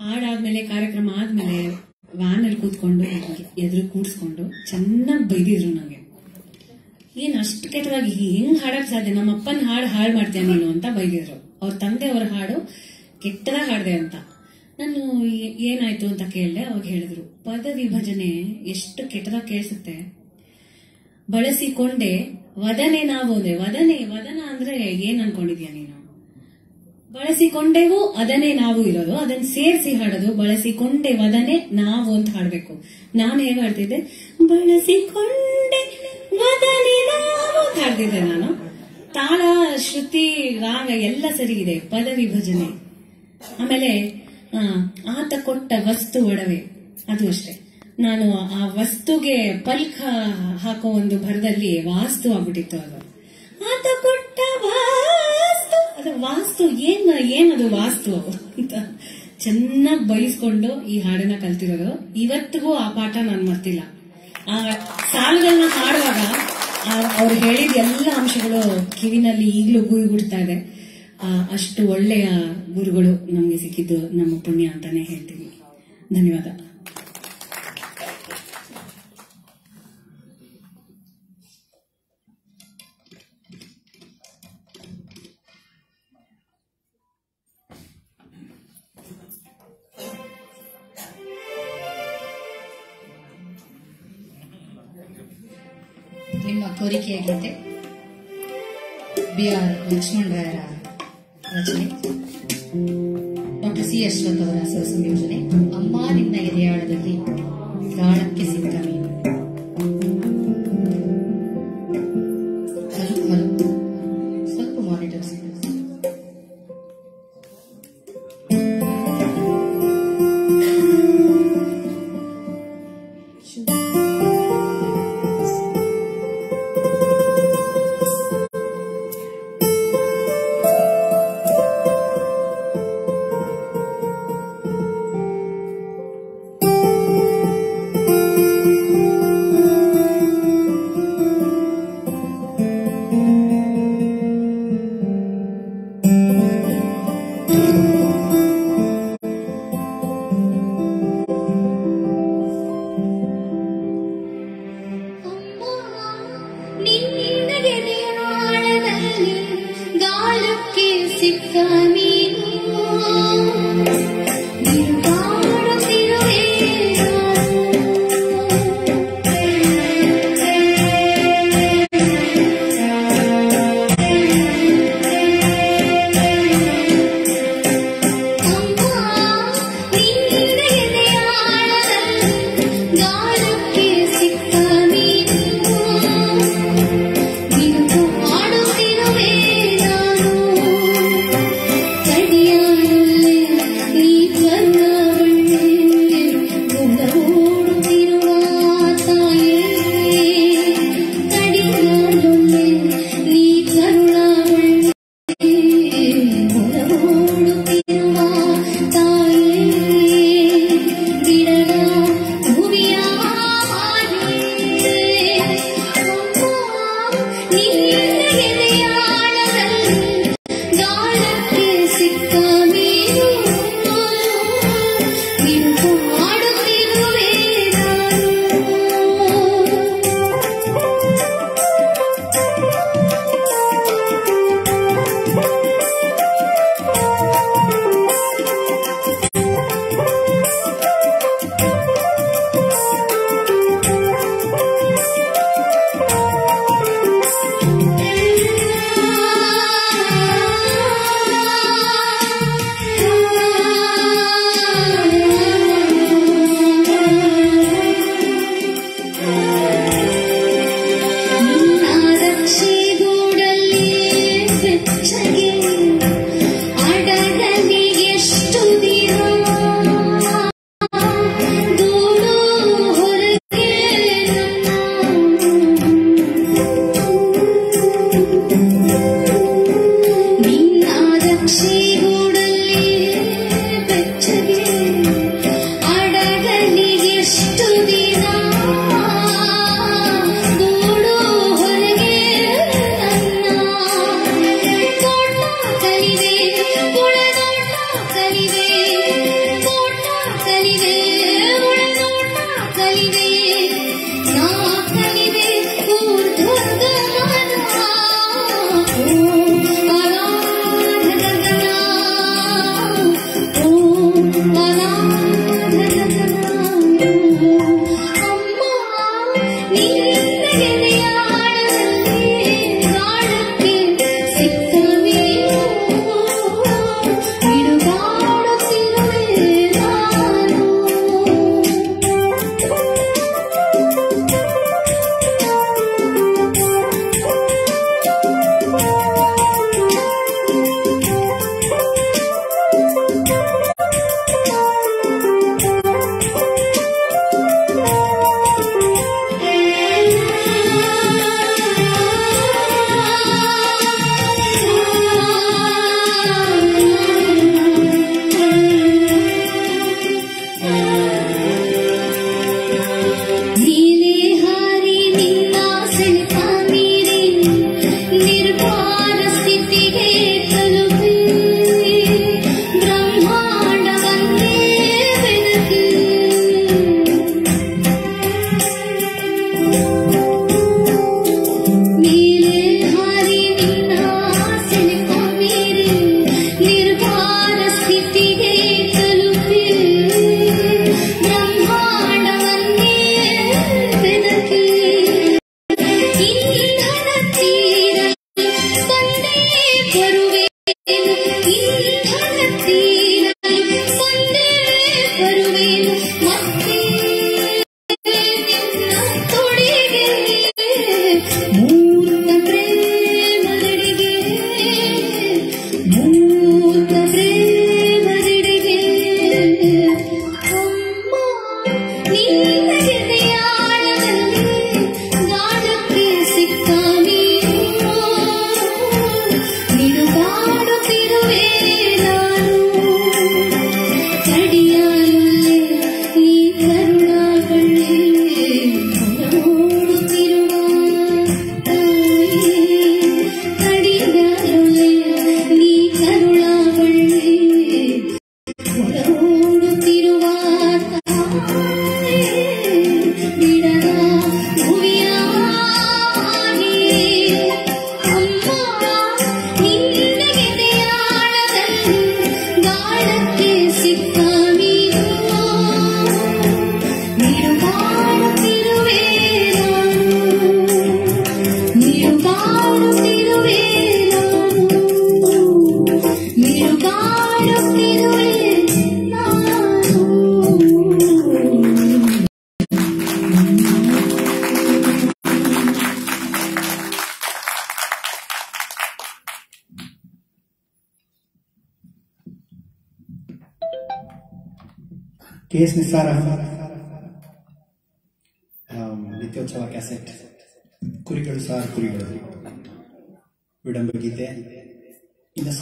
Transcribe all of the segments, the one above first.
ಹಾಡಾದ್ಮೇಲೆ, ಕಾರ್ಯಕ್ರಮ ಆದ್ಮೇಲೆ ವ್ಯಾನ್ ಅಲ್ಲಿ ಕೂತ್ಕೊಂಡು, ಎದುರು ಕೂಡಿಸ್ಕೊಂಡು ಚೆನ್ನಾಗಿ ಬೈದಿದ್ರು ನನಗೆ ಏನ್ ಅಷ್ಟು ಕೆಟ್ಟದಾಗಿ ಹೆಂಗ್ ಹಾಡಕ್ ಸಾಧ್ಯ? ನಮ್ಮ ಅಪ್ಪನ ಹಾಡು ಹಾಳು ಮಾಡ್ತೀಯ ನೀನು ಅಂತ ಬೈದಿದ್ರು. ಅವ್ರ ತಂದೆ ಅವ್ರ ಹಾಡು ಕೆಟ್ಟದಾಗ ಹಾಡಿದೆ ಅಂತ. ನಾನು ಏನಾಯ್ತು ಅಂತ ಕೇಳಿದೆ, ಅವಾಗ ಹೇಳಿದ್ರು, ಪದ ವಿಭಜನೆ ಎಷ್ಟು ಕೆಟ್ಟದಾಗ ಕೇಳಿಸುತ್ತೆ? ಬಳಸಿಕೊಂಡೆ, ವದನೆ ನಾವೋದೆ ವದನೆ, ವದನ ಅಂದ್ರೆ ಏನ್ ಅನ್ಕೊಂಡಿದ್ಯಾ ನೀನು? ಬಳಸಿಕೊಂಡೆವು, ಅದನ್ನೇ ನಾವು ಇರೋದು. ಅದನ್ನ ಸೇರಿಸಿ ಹಾಡೋದು. ಬಳಸಿಕೊಂಡೆ ಅದನ್ನೇ ನಾವು ಅಂತ ಹಾಡ್ಬೇಕು. ನಾನು ಹೇಗೆ ಹಾಡ್ತಿದ್ದೆ? ಬಳಸಿಕೊಂಡೆ ಹಾಡ್ತಿದ್ದೆ ನಾನು. ತಾಳ, ಶ್ರುತಿ, ರಾಗ ಎಲ್ಲ ಸರಿ ಇದೆ. ಪದ ವಿಭಜನೆ ಆಮೇಲೆ ಆತ ಕೊಟ್ಟ ವಸ್ತು ಒಡವೆ. ಅದು ಅಷ್ಟೇ. ನಾನು ಆ ವಸ್ತುಗೆ ಪಲ್ಕ ಹಾಕೋ ಒಂದು ಭರದಲ್ಲಿ ವಾಸ್ತು ಆಗ್ಬಿಟ್ಟಿತ್ತು ಅದು. ಆತ ಕೊಟ್ಟ ಅದು ವಾಸ್ತು ಏನ್, ಏನದು ವಾಸ್ತು? ಅಂತ ಚೆನ್ನಾಗಿ ಬಯಸ್ಕೊಂಡು ಈ ಹಾಡನ್ನ ಕಲ್ತಿರೋದು. ಇವತ್ತಿಗೂ ಆ ಪಾಠ ನಾನು ಮರ್ತಿಲ್ಲ. ಆ ಸಾಲುಗಳನ್ನ ಹಾಡುವಾಗ ಅವ್ರು ಹೇಳಿದ ಎಲ್ಲ ಅಂಶಗಳು ಕಿವಿನಲ್ಲಿ ಈಗಲೂ ಗುಯ್ಗುಡ್ತಾ ಇದೆ. ಅಷ್ಟು ಒಳ್ಳೆಯ ಗುರುಗಳು ನಮಗೆ ಸಿಕ್ಕಿದ್ದು ನಮ್ಮ ಪುಣ್ಯ ಅಂತಾನೆ ಹೇಳ್ತೀವಿ. ಧನ್ಯವಾದ. ನಿಮ್ಮ ಕೋರಿಕೆಯ ಗೀತೆ ಬಿ ಆರ್ ಲಕ್ಷ್ಮಣ್ ರಾಯರ ರಚನೆ. ಡಾಕ್ಟರ್ ಸಿ ಅಶ್ವಥ್ ಅವರ ಸಂಯೋಜನೆ ಅಮ್ಮ ನಿನ್ನ ಎದೆಯಾಳದಲ್ಲಿ ಗಾಳಕ್ಕೆ ಸಿಕ್ಕ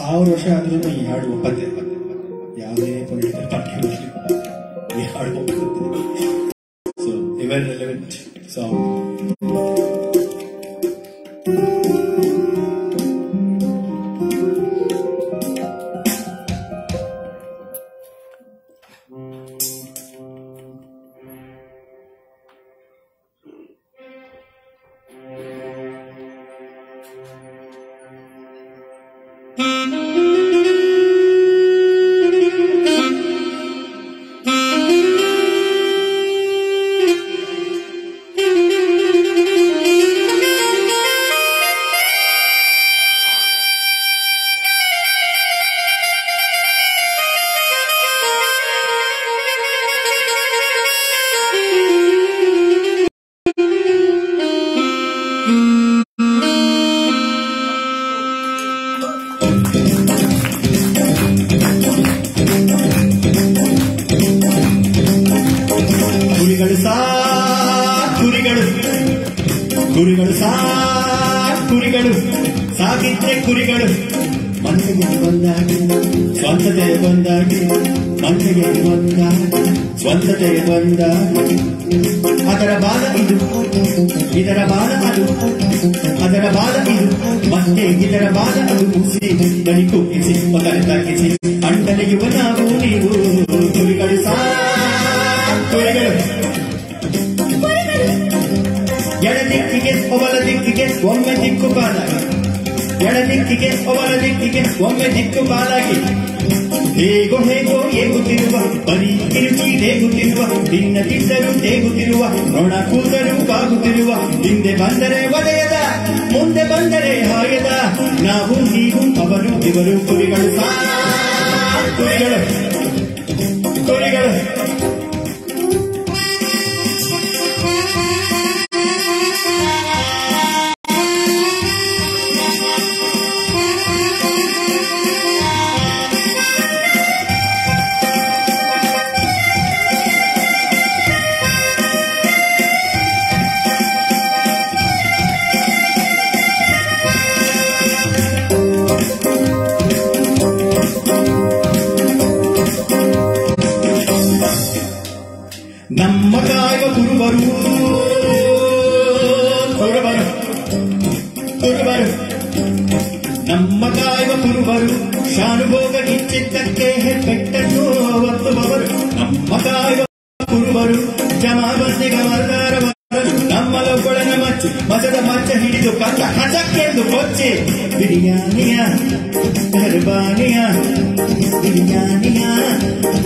ಸಾವಿರ ವರ್ಷ ಆದ್ರೂ ಈ ಹಾಡು ಒಬ್ಬದ್ದೇ ಯಾವುದೇ ಪೊಲಿಟಿಕಲ್ ಪಾರ್ಟಿ ಈ ಹಾಡು ಒಬ್ಬದ್ದೇ ಸೊ ಇವರ್ ರೆಲೆವೆಂಟ್ ಸಾಂಗ್ Mm-hmm. ಕುರುಬರು ನಮ್ಮ ಕಾಯುವ ಕುರುಬರು ಶಾನುಭೋಗ ಕಿಚ್ಚಿದ್ದಕ್ಕೆ ಹೆಬ್ಬೆಟ್ಟನ್ನು ಒತ್ತುವವರು ನಮ್ಮ ಕಾಯುವ ಕುರುಬರು ಜಮಾಬಂದಿಗ ವರ್ಗಾರವರು ನಮ್ಮಲೊಬ್ಬಳನ ಮಚ್ಚಿ ಮಸದ ಮಚ್ಚ ಹಿಡಿದು ಕಚ್ಚ ಕಚಕ್ಕೆಂದು ಕೊಚ್ಚಿ ಬಿರಿಯಾನಿಯ ಮೆಹರ್ಬಾನಿಯ ಬಿರಿಯಾನಿಯ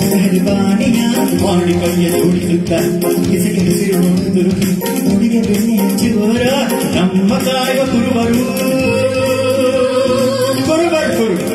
ಮೆಹರ್ಬಾನಿಯ ಮಾಡಿ ಕೈಯ ಜೋಡಿಸುತ್ತ ಕಿಸೆ ಕಿಸಿರು ದುರುಕಿ ಹುಡುಗ ಬೆಣ್ಣೆ ಹಚ್ಚುವರ ನಮ್ಮ ಕಾಯುವ ಕುರುಬರು ಕುರುಬರು ಕುರುಬರು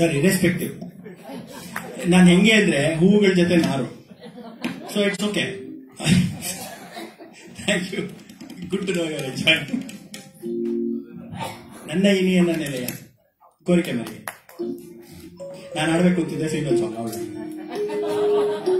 ಸರ್ ಇರೆಸ್ಪೆಕ್ಟಿವ್ ನಾನು ಹೆಂಗೆ ಅಂದ್ರೆ ಹೂವುಗಳ ಜೊತೆ ನಾರು so it's okay thank you good to know your enjoy ನನ್ನ ನೆಲೆಯ ಕೋರಿಕೆ ಮನೆಗೆ. ನಾನು ಆಡಬೇಕು ಅಂತಿದ್ದೆ ಸಿಂಗಲ್ ಸಾಂಗ್ ಅವಳು ಿ.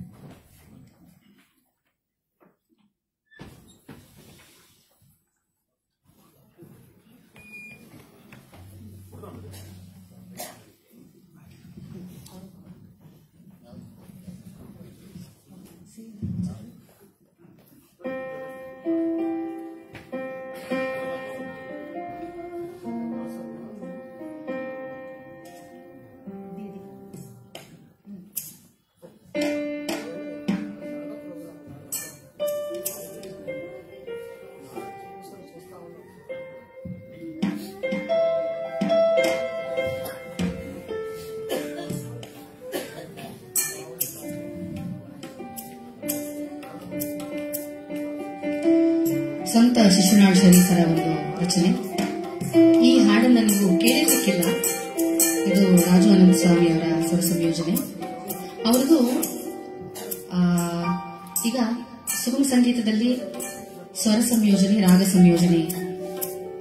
ಶಿಶುನಾಳ್ ಶರೀಫರ ಒಂದು ರಚನೆ ಈ ಹಾಡನ್ನು ನೀವು ಕೇಳಿರ್ಲಿಕ್ಕಿಲ್ಲ ಇದು ರಾಜು ಅನಂತ ಸ್ವಾಮಿ ಅವರ ಸ್ವರ ಸಂಯೋಜನೆ ಅವರದು ಈಗ ಸುಗಮ ಸಂಗೀತದಲ್ಲಿ ಸ್ವರ ಸಂಯೋಜನೆ ರಾಗ ಸಂಯೋಜನೆ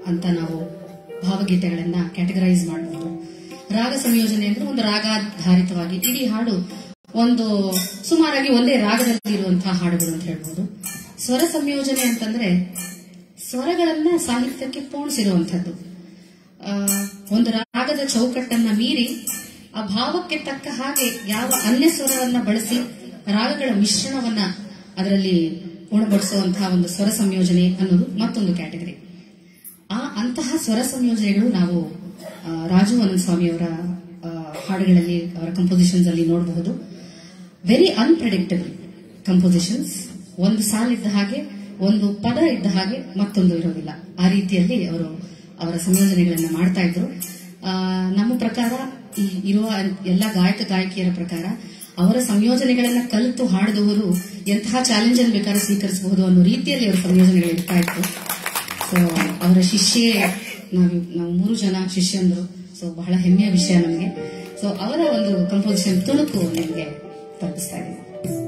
ಅಂತ ನಾವು ಭಾವಗೀತೆಗಳನ್ನ ಕ್ಯಾಟಗರೈಸ್ ಮಾಡಬಹುದು ರಾಗ ಸಂಯೋಜನೆ ಅಂದ್ರೆ ಒಂದು ರಾಗಾಧಾರಿತವಾಗಿ ಇಡೀ ಹಾಡು ಒಂದು ಸುಮಾರಾಗಿ ಒಂದೇ ರಾಗದಲ್ಲಿ ಇರುವಂತಹ ಹಾಡುಗಳು ಅಂತ ಹೇಳ್ಬೋದು. ಸ್ವರ ಸಂಯೋಜನೆ ಅಂತಂದ್ರೆ ಸ್ವರಗಳನ್ನ ಸಾಹಿತ್ಯಕ್ಕೆ ಪೋಣಿಸಿರುವಂಥದ್ದು. ಒಂದು ರಾಗದ ಚೌಕಟ್ಟನ್ನ ಮೀರಿ ಆ ಭಾವಕ್ಕೆ ತಕ್ಕ ಹಾಗೆ ಯಾವ ಅನ್ಯ ಸ್ವರವನ್ನ ಬಳಸಿ ರಾಗಗಳ ಮಿಶ್ರಣವನ್ನ ಅದರಲ್ಲಿ ಉಣಬಡಿಸುವಂತಹ ಒಂದು ಸ್ವರ ಸಂಯೋಜನೆ ಅನ್ನೋದು ಮತ್ತೊಂದು ಕ್ಯಾಟಗರಿ. ಆ ಅಂತಹ ಸ್ವರ ಸಂಯೋಜನೆಗಳು ನಾವು ರಾಜು ಅವರ ಸ್ವಾಮಿಯವರ ಹಾಡುಗಳಲ್ಲಿ, ಅವರ ಕಂಪೋಸಿಷನ್ಸ್ ಅಲ್ಲಿ ನೋಡಬಹುದು. ವೆರಿ ಅನ್ಪ್ರೆಡಿಕ್ಟಬಲ್ ಕಂಪೋಸಿಷನ್ಸ್ ಒಂದು ಸಾಲಿದ್ದ ಹಾಗೆ ಒಂದು ಪದ ಇದ್ದ ಹಾಗೆ ಮತ್ತೊಂದು ಇರೋದಿಲ್ಲ ಆ ರೀತಿಯಲ್ಲಿ ಅವರು ಅವರ ಸಂಯೋಜನೆಗಳನ್ನ ಮಾಡ್ತಾ ಇದ್ರು. ನಮ್ಮ ಪ್ರಕಾರ ಇರುವ ಎಲ್ಲ ಗಾಯಕ ಗಾಯಕಿಯರ ಪ್ರಕಾರ ಅವರ ಸಂಯೋಜನೆಗಳನ್ನ ಕಲಿತು ಹಾಡಿದವರು ಎಂತಹ ಚಾಲೆಂಜ್ ಅನ್ನು ಬೇಕಾದ್ರೆ ಸ್ವೀಕರಿಸಬಹುದು ಅನ್ನೋ ರೀತಿಯಲ್ಲಿ ಅವರ ಸಂಯೋಜನೆಗಳು ಇರ್ತಾ ಇತ್ತು. ಸೊ ಅವರ ಶಿಷ್ಯೆ, ನಾವು ನಾವು ಮೂರು ಜನ ಶಿಷ್ಯಂದರು. ಸೊ ಬಹಳ ಹೆಮ್ಮೆಯ ವಿಷಯ ನಮಗೆ. ಸೊ ಅವರ ಒಂದು ಕಂಪೋಸಿಷನ್ ತುಣುಕು ನಿಮಗೆ ತಲುಪಿಸ್ತಾ ಇದ್ದೀವಿ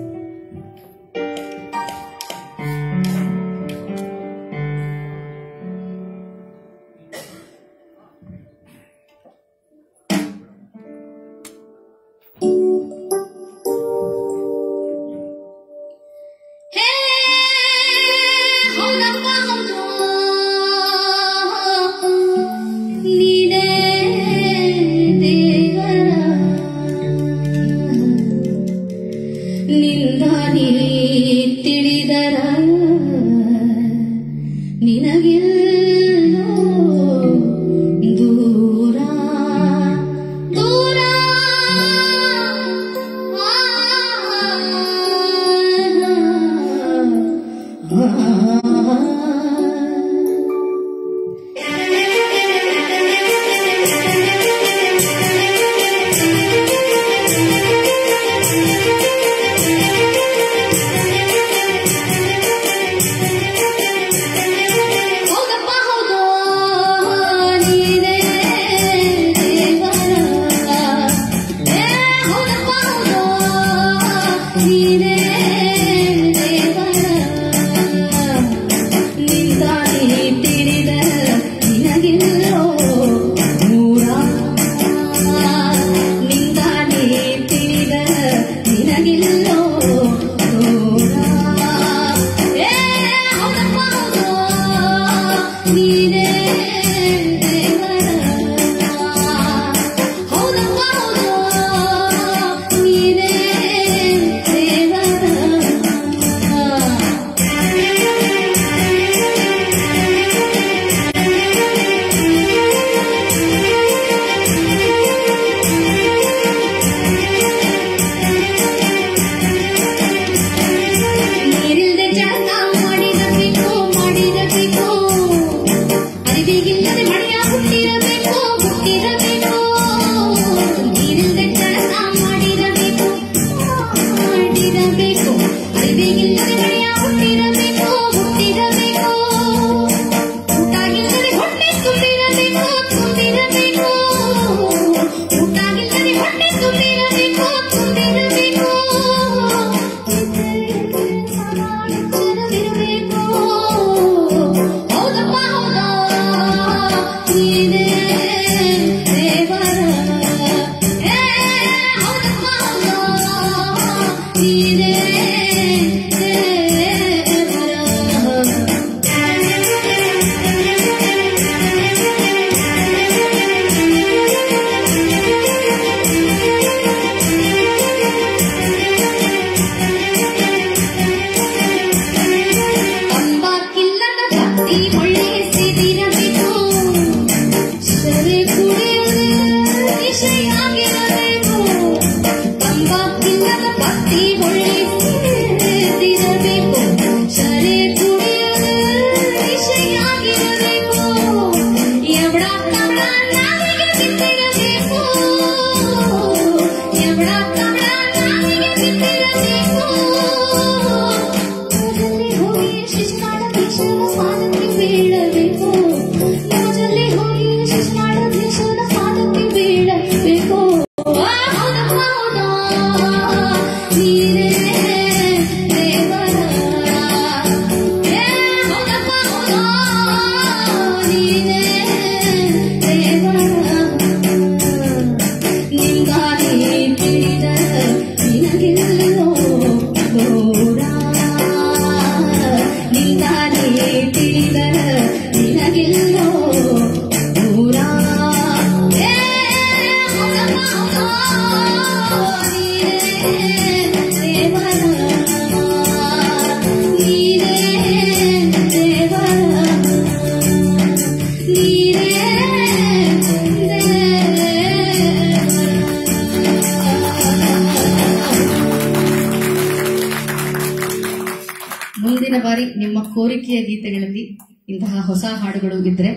ಕೋರಿಕೆಯ ಗೀತೆಗಳಲ್ಲಿ ಇಂತಹ ಹೊಸ ಹಾಡುಗಳು ಇದ್ರೆ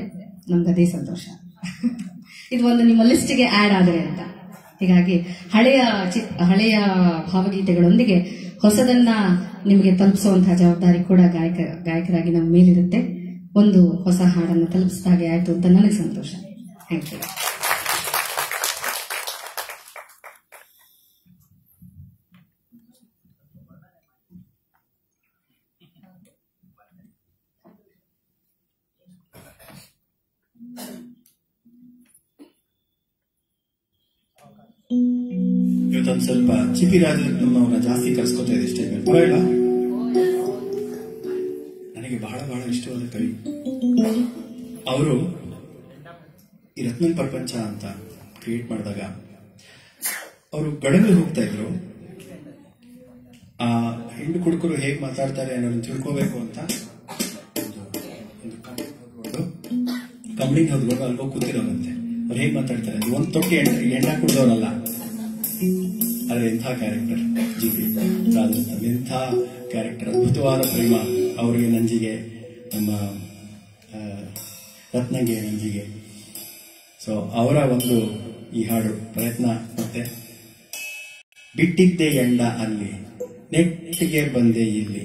ನಮ್ಗದೇ ಸಂತೋಷ. ಇದು ಒಂದು ನಿಮ್ಮ ಲಿಸ್ಟ್ಗೆ ಆಡ್ ಆದರೆ ಅಂತ. ಹೀಗಾಗಿ ಹಳೆಯ ಹಳೆಯ ಭಾವಗೀತೆಗಳೊಂದಿಗೆ ಹೊಸದನ್ನ ನಿಮಗೆ ತಲುಪಿಸುವಂತಹ ಜವಾಬ್ದಾರಿ ಕೂಡ ಗಾಯಕ, ಗಾಯಕರಾಗಿ ನಮ್ಮ ಮೇಲಿರುತ್ತೆ. ಒಂದು ಹೊಸ ಹಾಡನ್ನು ತಲುಪಿಸಿದಾಗೆ ಆಯಿತು ಅಂತ ನನಗೆ ಸಂತೋಷ. ಥ್ಯಾಂಕ್ ಯು ಇವತ್ತೊಂದು ಸ್ವಲ್ಪ ಚಿಪಿ ರಾಜರತ್ನಮ್ಮವ್ರನ್ನ ಜಾಸ್ತಿ ಕರ್ಸ್ಕೊತಾ ಇದೆ ಇಷ್ಟೇ ಬೇಡ ನನಗೆ ಬಹಳ ಬಹಳ ಇಷ್ಟವಾದ ಕವಿ ಅವರು ಈ ರತ್ನ ಪ್ರಪಂಚ ಅಂತ ಕ್ರಿಯೇಟ್ ಮಾಡಿದಾಗ ಅವರು ಗಡಗಲ್ಲಿ ಹೋಗ್ತಾ ಇದ್ರು ಆ ಹೆಣ್ಣು ಕುಡುಕರು ಹೇಗೆ ಮಾತಾಡ್ತಾರೆ ಅನ್ನೋದನ್ನ ತಿಳ್ಕೋಬೇಕು ಅಂತ ಕಂಪ್ನಿಗೆ ಹೊದ್ಕೊಂಡು ಅಲ್ಲಿ ಹೋಗಿ ಕೂತಿರೋದಂತೆ ಅವ್ರು ಹೇಗೆ ಮಾತಾಡ್ತಾರೆ? ಒಂದು ತೊಟ್ಟಿ ಎಣ್ಣ ಎಣ್ಣೆ ಕುಡ್ದವ್ರಲ್ಲ. ಆದ್ರೆ ಎಂಥ ಕ್ಯಾರೆಕ್ಟರ್ ಜಿ ಪಿ ಎಂಥ ಕ್ಯಾರೆಕ್ಟರ್ ಅದ್ಭುತವಾದ ಪ್ರೇಮ ಅವರಿಗೆ ನಂಜಿಗೆ, ನಮ್ಮ ರತ್ನಗೆ ನಂಜಿಗೆ. ಸೊ ಅವರ ಒಂದು ಈ ಹಾಡು ಪ್ರಯತ್ನ ಮತ್ತೆ. ಬಿಟ್ಟಿದ್ದೆ ಎಂಡ ಅಲ್ಲಿ, ನೆಟ್ಟಿಗೆ ಬಂದೆ ಇಲ್ಲಿ.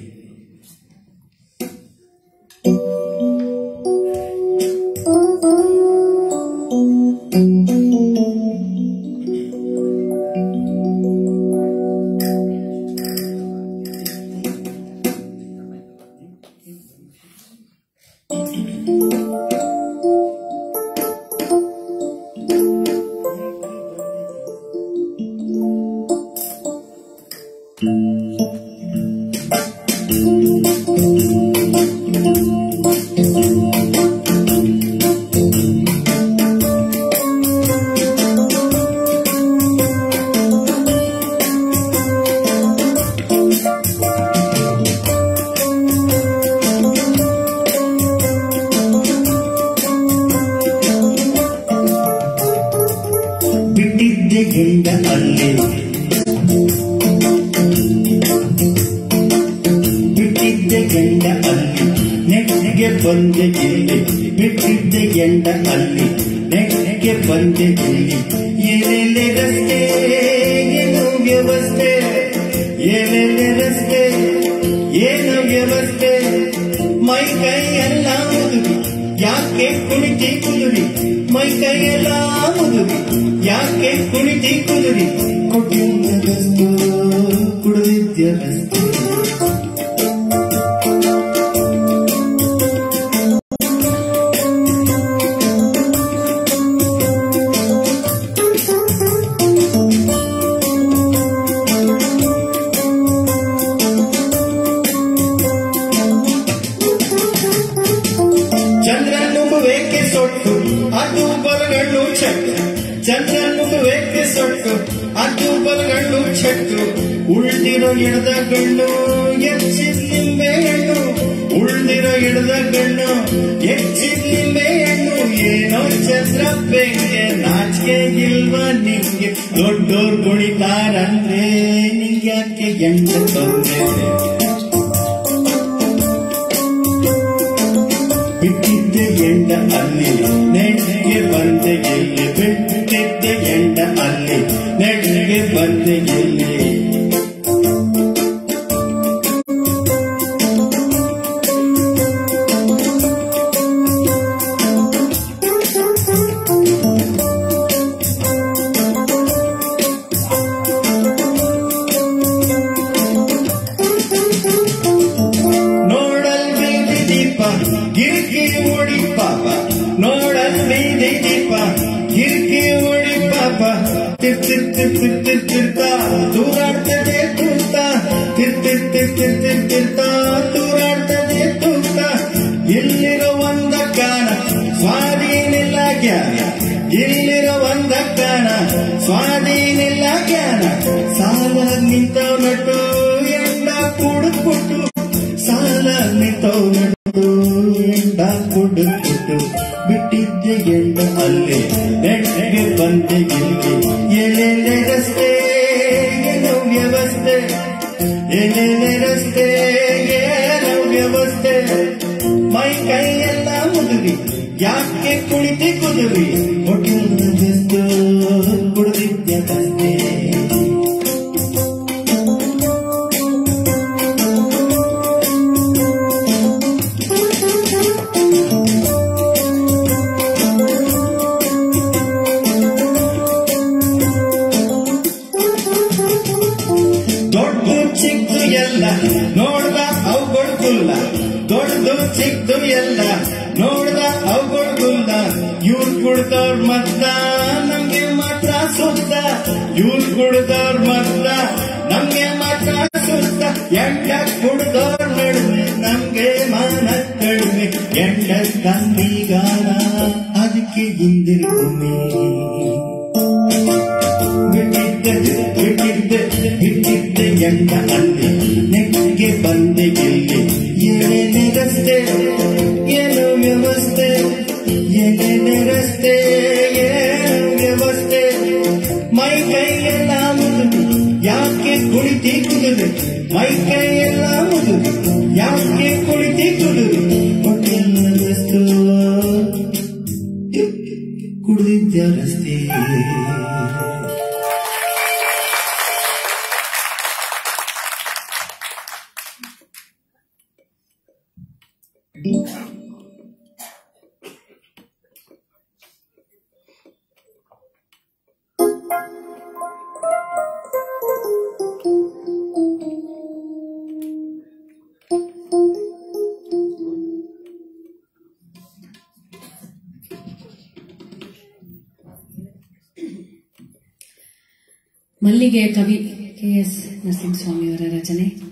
ನೋಡಲ್ ಬೀದಿ ದೀಪ ಗಿರ್ಕಿ ಓಡಿ ಪಾಪ ತಿರ್ ತಿರ್ ತಿರ್ ತಿರ್ ತಿರ್ ತಿರ್ತಾ ದೂರಾಡ್ತದೆ ತೂತ ತಿರ್ ತಿರ್ ತಿರ್ ತಿರ್ ತಿರ್ ತಿರ್ತಾ ದೂರಾಡ್ತದೆ ತೂತ ಇಲ್ಲಿರೋ ಒಂದ ಕಾಣ ಸ್ವಾಧೀನಿಲ್ಲ ಜ್ಞಾನ ಇಲ್ಲಿರೋ ಒಂದ ಕಾಣ ಸ್ವಾಧೀನಿಲ್ಲ ಜ್ಞಾನ ಸಾಲ ನಿಂತವ್ ನಟು ಎಂಡ ಕುಡುಕ್ಬಿಟ್ಟು ಸಾಲ ನಿಂತವನಡು ಎಂಡ ಕುಡುಕ್ಬಿಟ್ಟು ಬಿಟ್ಟಿದ್ದೆ ಎಂಡ ಅಲ್ಲಿ ನೆಟ್ಟಿಗೆ ಬಂದೆ ಇಲ್ಲಿ ಎಲ್ಲೆಲ್ಲೆ ರಸ್ತೆ, ಏನು ವ್ಯವಸ್ಥೆ? ಎಲ್ಲೆಲ್ಲೆ ರಸ್ತೆ, ಏನು ವ್ಯವಸ್ಥೆ? ಮೈ ಕೈ ಎಲ್ಲ ಮುದುರಿ, ಯಾಕೆ ಕುಳಿತಿ ಕುದುರಿ? ಹೋಟೆಲ್ ಮಲ್ಲಿಗೆ ಕವಿ ಕೆ ಎಸ್ ನರಸಿಂಹಸ್ವಾಮಿಯವರ ರಚನೆ.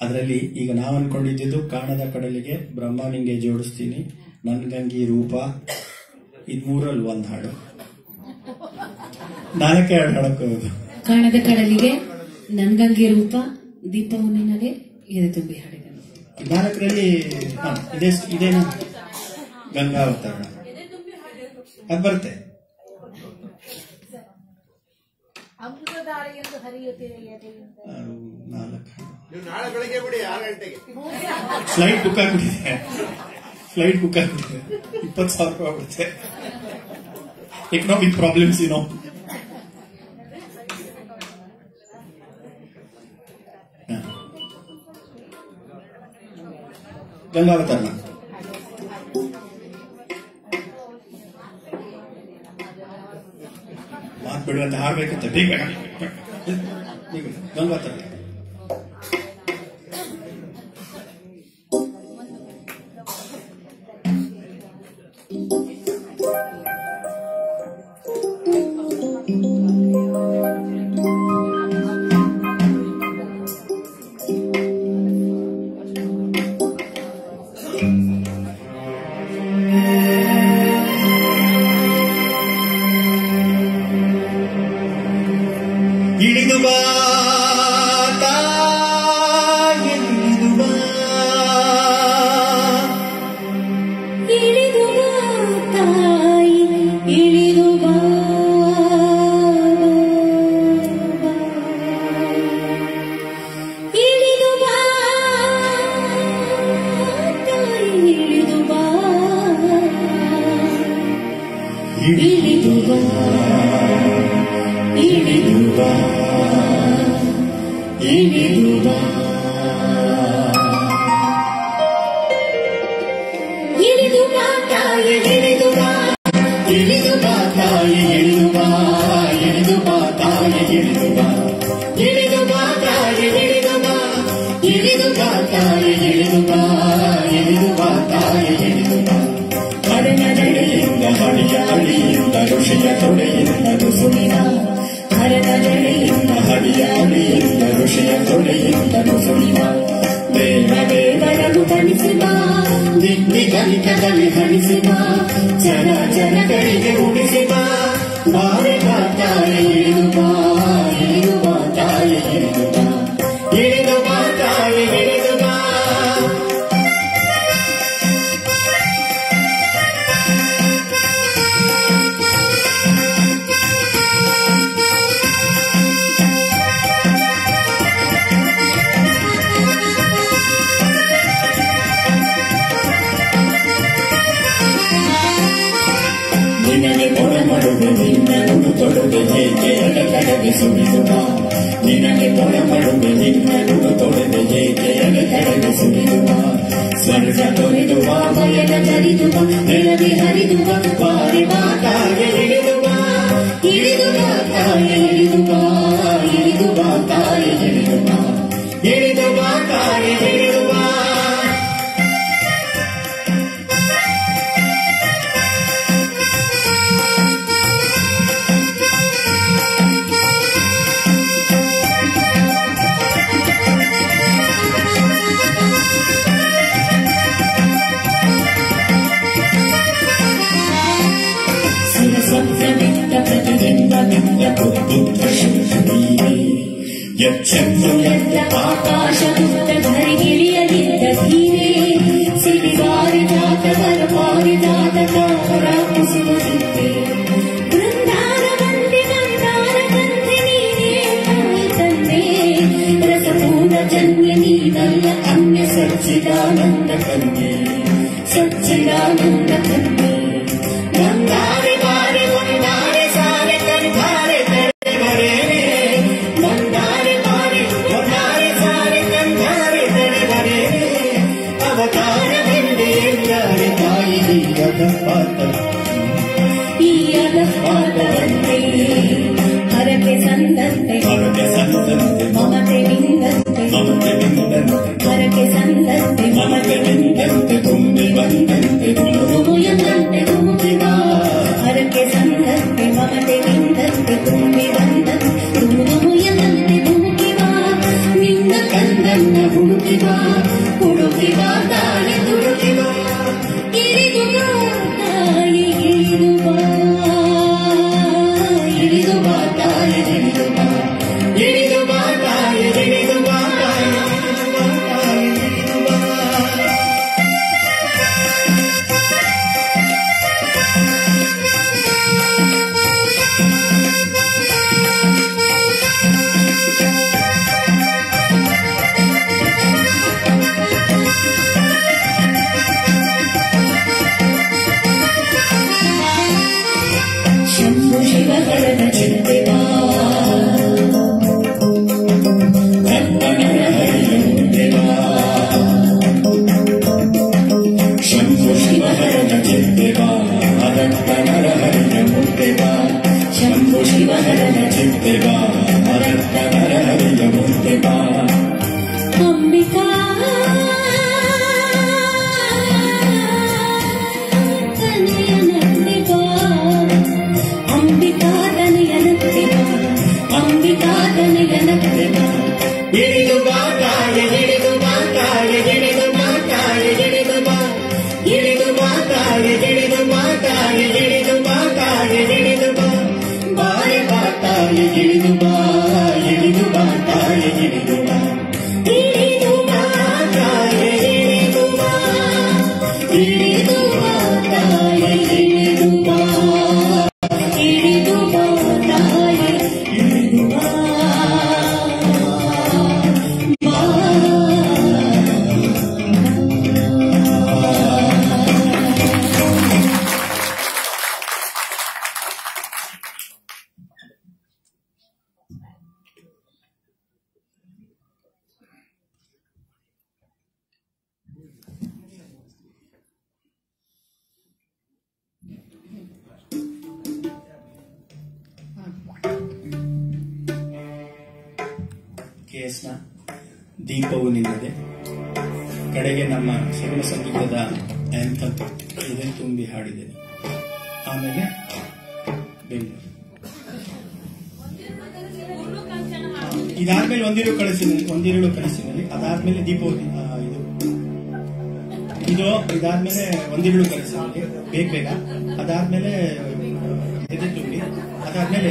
ಅದರಲ್ಲಿ ಈಗ ನಾವು ಅನ್ಕೊಂಡಿದ್ದು ಕಾಣದ ಕಡಲಿಗೆ ಬ್ರಹ್ಮನಿಂಗೆ ಜೋಡಿಸ್ತೀನಿ. ನನ್ಗಂಗಿ ರೂಪ. ಇದು ಮೂರಲ್ಲಿ ಒಂದ್ ಹಾಡು. ನಾಲ್ಕೇ ಎರಡು ಹಾಡಕ್ ಕಾಣದ ಕಡಲಿಗೆ ನನ್ಗಂಗೆ ರೂಪ ದೀಪವು ನಿನಗೆ ಎದೆ ತುಂಬಿ ಹಾಡಿದೆ. ನಾಲ್ಕರಲ್ಲಿ ಇದೇ ಗಂಗಾ ಅವತರಣ. ಅದು ಬರುತ್ತೆ. ನಾಲ್ಕು. ನೀವು ನಾಳೆ ಬೆಳಗ್ಗೆ ಬಿಡಿ ಆರು ಗಂಟೆಗೆ ಫ್ಲೈಟ್ ಬುಕ್ ಆಗ್ಬಿಟ್ಟಿದೆ ಫ್ಲೈಟ್ ಬುಕ್ ಆಗ್ಬಿಟ್ಟಿದೆ ಇಪ್ಪತ್ತು ಸಾವಿರ ರೂಪಾಯಿ ಆಗುತ್ತೆ ಎಕನಾಮಿಕ್ ಪ್ರಾಬ್ಲಮ್ಸ್ ಏನೋ ಗಂಗಾವತರಣ ಮಾತು ಬಿಡುವಂತ ಹಾಡ್ಬೇಕಂತ ಬೇಗ ಗಂಗಾವತರಣ ಅಂತ ಇದನ್ನು ತುಂಬಿ ಹಾಡಿದ್ದೇನೆ. ಆಮೇಲೆ ಬೆಂಗಳೂರು. ಇದಾದ್ಮೇಲೆ ಒಂದಿರು ಕಳಿಸಿದ್ವಿ ಒಂದಿರುಳು ಕಳಿಸಿದ್ವಿ ಅದಾದ್ಮೇಲೆ ದೀಪಾವಳಿ ಇದು. ಇದು ಇದಾದ್ಮೇಲೆ ಒಂದಿರುಳು ಕಳಿಸಿದ್ವಿ ಬೇಗ ಬೇಗ. ಅದಾದ್ಮೇಲೆ ಎದೆ ತುಂಬಿ, ಅದಾದ್ಮೇಲೆ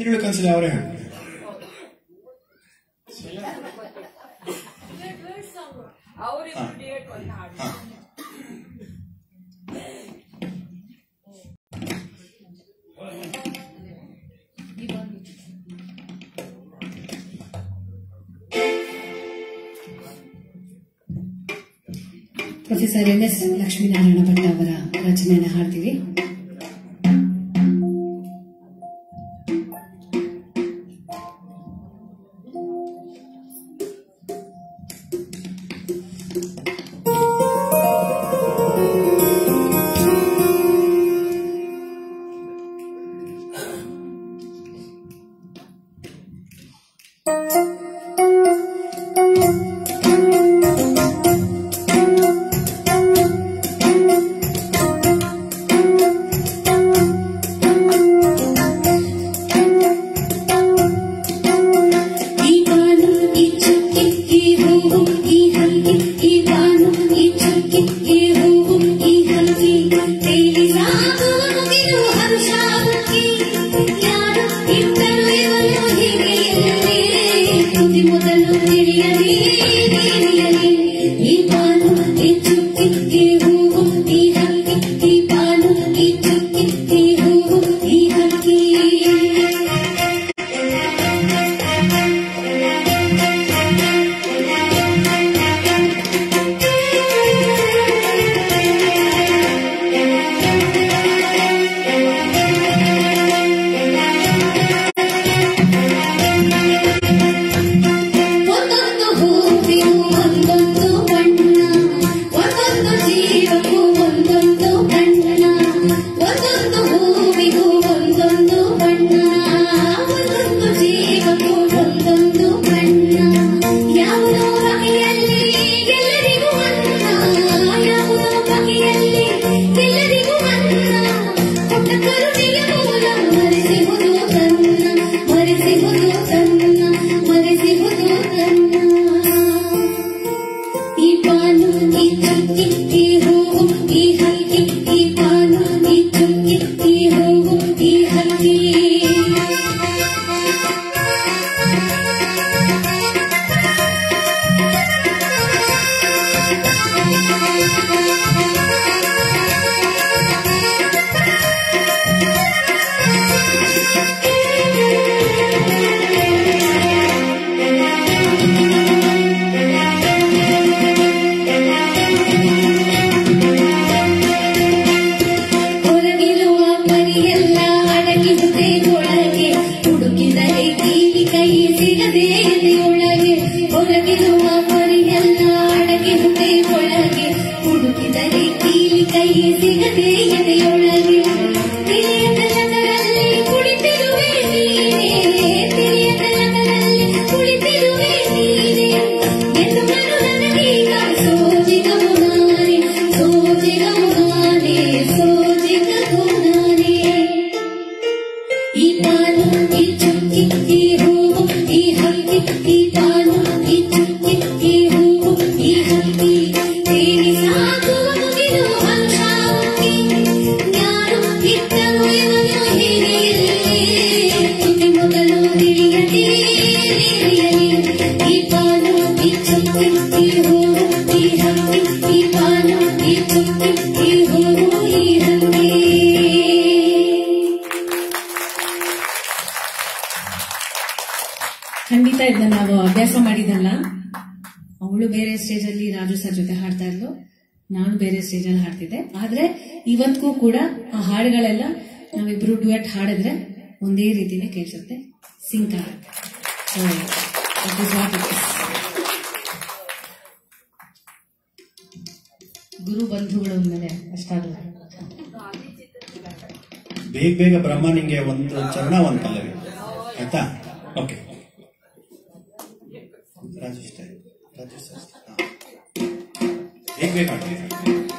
ಒಂದೆರಡು ಕನ್ಸಲ್ಲಿ ಅವರೇ ಹೇಳಿ ಹಾ. Professor M S Lakshminarayana Bhat ಅವರ ರಚನೆಯನ್ನು ಹಾಡ್ತೀವಿ ಖಂಡಿತ ಇದನ್ನ ನಾವು ಅಭ್ಯಾಸ ಮಾಡಿದಲ್ಲ ಅವಳು ಬೇರೆ ಸ್ಟೇಜ್ ಅಲ್ಲಿ ರಾಜು ಸರ್ ಜೊತೆ ಹಾಡ್ತಾ ಇದ್ಲು. ನಾನು ಬೇರೆ ಸ್ಟೇಜ್ ಅಲ್ಲಿ ಹಾಡ್ತಿದ್ದೆ. ಆದ್ರೆ ಇವತ್ತಿಗೂ ಕೂಡ ಆ ಹಾಡುಗಳೆಲ್ಲ ನಾವಿಬ್ರು ಡುವೆಟ್ ಹಾಡಿದ್ರೆ ಒಂದೇ ರೀತಿನೇ ಕೇಳಿಸುತ್ತೆ. ಸಿಂಕ್ ಆಗುತ್ತೆ. ಗುರು ಬಂಧುಗಳು ಅಂದಮೇಲೆ ಅಷ್ಟಾಗಲ್ಲ. ಬೇಗ ಬೇಗ ಬ್ರಹ್ಮ ನಿಂಗೆ ಒಂದು ಚರಣ, ಒಂದು ಪಲ್ಲವಿ. ಆಯ್ತಾ? ಓಕೆ ラジオしたい。ラジオさせて。あ。演芸会です。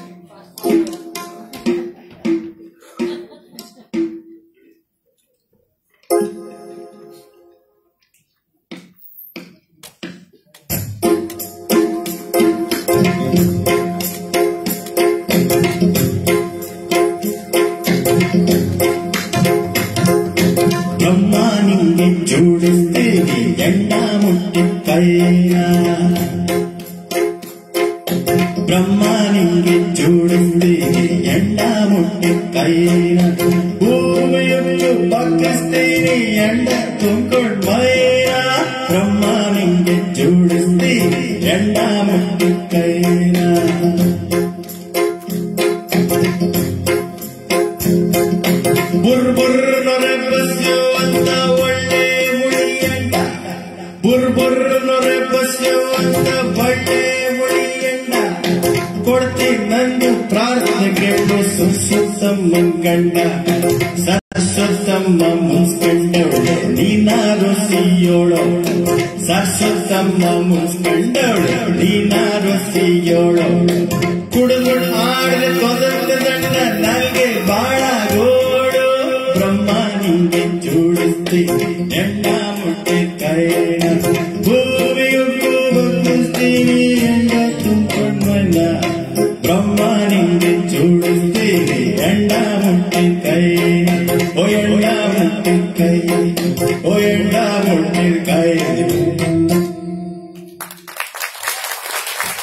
ಎಣ್ಣ ಮುಟ್ಟಿನಕಾಯಿ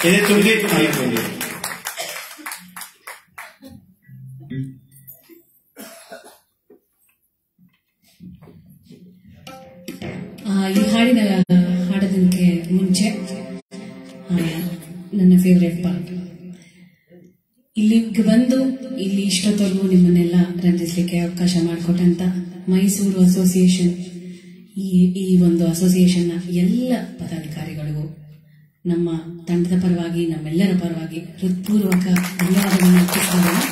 ಎದೆ ತುಂಬಿ ಕಾಯಿ ತುಂಬಿ ಆ, ಈ ಹಾಡಿನ ಹಾಡೋದಕ್ಕೆ ಮುಂಚೆ ನನ್ನ ಫೇವ್ರೆಟ್ ಪಾರ್ಟ್ ಇಲ್ಲಿಗೆ ಬಂದು ಇಲ್ಲಿ ಇಷ್ಟೊತ್ತವರೆಗೂ ನಿಮ್ಮನ್ನೆಲ್ಲ ರಂಜಿಸ್ಲಿಕ್ಕೆ ಅವಕಾಶ ಮಾಡಿಕೊಟ್ಟಂತ ಮೈಸೂರು ಅಸೋಸಿಯೇಷನ್, ಈ ಈ ಒಂದು ಅಸೋಸಿಯೇಷನ್ನ ಎಲ್ಲ ಪದಾಧಿಕಾರಿಗಳಿಗೂ, ನಮ್ಮ ತಂಡದ ಪರವಾಗಿ, ನಮ್ಮೆಲ್ಲರ ಪರವಾಗಿ ಹೃತ್ಪೂರ್ವಕ ಧನ್ಯವಾದಗಳನ್ನು ಅರ್ಪಿಸಿದ್ದೇನೆ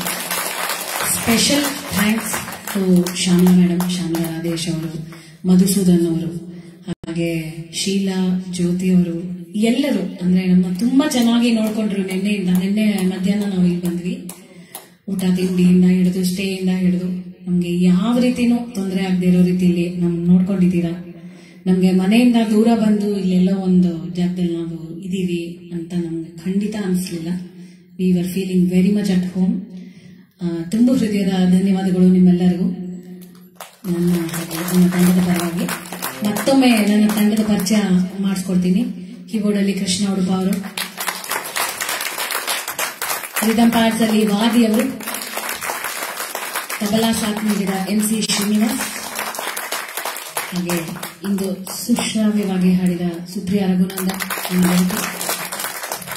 special thanks to Shyamala madam Shyamala Radhesh ಅವರು, ಮಧುಸೂದನ್ ಅವರು, ಹಾಗೆ ಶೀಲಾ, ಜ್ಯೋತಿ ಅವರು, ಎಲ್ಲರೂ, ಅಂದ್ರೆ ನಮ್ಮ ತುಂಬಾ ಚೆನ್ನಾಗಿ ನೋಡ್ಕೊಂಡ್ರು ನಿನ್ನೆಯಿಂದ ನಿನ್ನೆ ಮಧ್ಯಾಹ್ನ ನಾವು ಇಲ್ಲಿ ಬಂದ್ವಿ. ಊಟ ತಿಂಡಿಯಿಂದ ಹಿಡಿದು ಸ್ಟೇಯಿಂದ ಹಿಡಿದು ನಮ್ಗೆ ಯಾವ ರೀತಿನೂ ತೊಂದರೆ ಆಗದೆ ಇರೋ ರೀತಿಯಲ್ಲಿ ನಮ್ಗೆ ನೋಡ್ಕೊಂಡಿದ್ದೀರಾ? ನಮ್ಗೆ ಮನೆಯಿಂದ ದೂರ ಬಂದು ಇಲ್ಲೆಲ್ಲೋ ಒಂದು ಜಾಗದಲ್ಲಿ ನಾವು ಇದೀವಿ ಅಂತ ನಮ್ಗೆ ಖಂಡಿತ ಅನಿಸ್ಲಿಲ್ಲ. We are feeling very much at home ತುಂಬ ಹೃದಯದ ಧನ್ಯವಾದಗಳು ನಿಮ್ಮೆಲ್ಲರಿಗೂ. ನನ್ನ ನನ್ನ ತಂಡದ ಪರವಾಗಿ. ಮತ್ತೊಮ್ಮೆ ನನ್ನ ತಂಡದ ಪರಿಚಯ ಮಾಡಿಸ್ಕೊಡ್ತೀನಿ. ಕೀಬೋರ್ಡ್ ಅಲ್ಲಿ ಕೃಷ್ಣ ಉಡುಪ ಅವರು. ರಿದಮ್ ಪಾರ್ಟ್ಸ್ ಅಲ್ಲಿ ವಾದಿ ಅವರು. ತಬಲಾ ಸಾಥ್ ನೀಡಿದ ಎಂ ಸಿ ಶ್ರೀನಿವಾಸ್ ಹಾಗೆ ಇಂದು ಸುಶ್ರಾವ್ಯವಾಗಿ ಹಾಡಿದ ಸುಪ್ರಿಯ ರಘುನಂದ.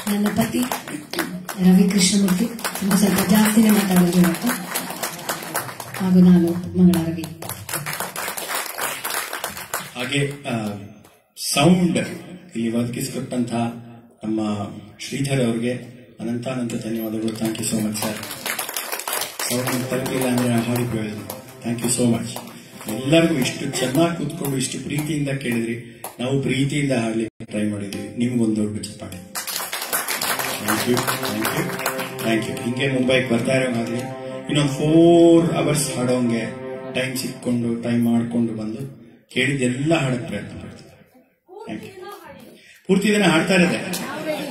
ನನ್ನ ಪತಿ ರವಿ ಕೃಷ್ಣಮೂರ್ತಿ ತುಂಬ ಸ್ವಲ್ಪ ಜಾಸ್ತಿನೇ ಮಾತಾಡೋದು ಇವತ್ತು. ಹಾಗೂ ನಾನು ಮಗಳ ರವಿ ಹಾಗೆ ಸೌಂಡ್ ಇಲ್ಲಿ ಒದಗಿಸಿಕೊಟ್ಟಂತಹ ನಮ್ಮ ಶ್ರೀಧರ್ ಅವರಿಗೆ ಅನಂತಾನಂತ ಧನ್ಯವಾದಗಳು. Thank you so much sir sound ತಲುಪಿಲ್ಲ ಅಂದ್ರೆ ನಾವು ಹಾಡಿ ಪ್ರಯೋಜನ ಥ್ಯಾಂಕ್ ಯು ಸೋ ಮಚ್ ಎಲ್ಲರಿಗೂ ಇಷ್ಟು ಚೆನ್ನಾಗಿ ಕೂತ್ಕೊಂಡು ಇಷ್ಟು ಪ್ರೀತಿಯಿಂದ ಕೇಳಿದ್ರಿ. ನಾವು ಪ್ರೀತಿಯಿಂದ ಹಾಡ್ಲಿಕ್ಕೆ ಟ್ರೈ ಮಾಡಿದ್ವಿ. ನಿಮ್ಗೊಂದು ದೊಡ್ಡ ಚಪ್ಪಾಳೆ. Thank you thank you thank you ಹಿಂಗೆ ಮುಂಬೈಗೆ ಬರ್ತಾ ಇರೋ ಹಾಗೆ ಇನ್ನೊಂದು ಫೋರ್ ಅವರ್ಸ್ ಹಾಡೋಂಗೆ ಟೈಮ್ ಸಿಕ್ಕೊಂಡು ಟೈಮ್ ಮಾಡಿಕೊಂಡು ಬಂದು ಕೇಳಿದ್ದೆಲ್ಲ ಹಾಡಕ್ ಪ್ರಯತ್ನ ಮಾಡ್ತೀವಿ ಥ್ಯಾಂಕ್ ಯು ಪೂರ್ತಿ ದಿನ ಹಾಡ್ತಾ ಇರೋದೆ?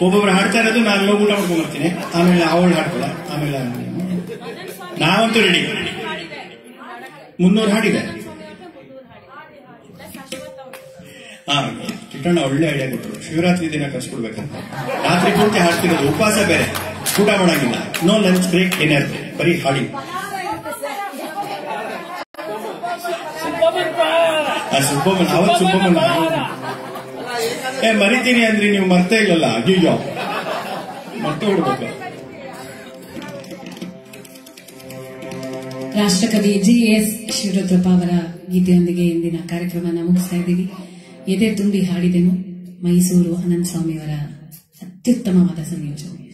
ಒಬ್ಬೊಬ್ರು ಹಾಡ್ತಾ ಇರೋದು ನಾನು ಹೋಗಿ ಊಟ ಮಾಡ್ಕೊಂಡ್ಬರ್ತೀನಿ ಆಮೇಲೆ ಅವಳು ಹಾಡ್ಕೊಳ ಆಮೇಲೆ. ನಾವಂತೂ ರೆಡಿ ಮುನ್ನೂರು ಹಾಡಿದೆ. ಹಾ ಕಿಟ್ಟಣ್ಣ ಒಳ್ಳೆ ಐಡಿಯಾ ಕೊಟ್ಟರು ಶಿವರಾತ್ರಿ ದಿನ ಕಳ್ಸ್ಕೊಡ್ಬೇಕಂತ. ರಾತ್ರಿ ಪೂರ್ತಿ ಹಾಡ್ತಿರೋದು ಉಪವಾಸ ಬೇರೆ. ಊಟ ಮಾಡಂಗಿಲ್ಲ. ನೋ ಲಂಚ್ ಬ್ರೇಕ್ ಏನಾದ್ರು ಬರೀ ಹಾಡಿ. ಸುಬ್ಬಮ್ಮನ್ ಅವತ್ ಸುಬ್ಬಮ್ಮನ್. ಏ, ಮರಿತೀನಿ ಅಂದ್ರೆ ನೀವು ಮರ್ತೇ ಇಲ್ಲಲ್ಲ? ಅಯ್ಯೋ ಮತ್ತೆ ಹುಡ್ಬೇಕು ರಾಷ್ಟ್ರಕವಿ ಜಿ ಎಸ್ ಶಿವರುದ್ರಪ್ಪ ಅವರ ಗೀತೆಯೊಂದಿಗೆ ಇಂದಿನ ಕಾರ್ಯಕ್ರಮನ ಮುಗಿಸ್ತಾ ಇದ್ದೀವಿ. ಎದೆ ತುಂಬಿ ಹಾಡಿದೆನು ಮೈಸೂರು ಅನಂತ ಸ್ವಾಮಿಯವರ ಅತ್ಯುತ್ತಮವಾದ ಸಂಯೋಜನೆ.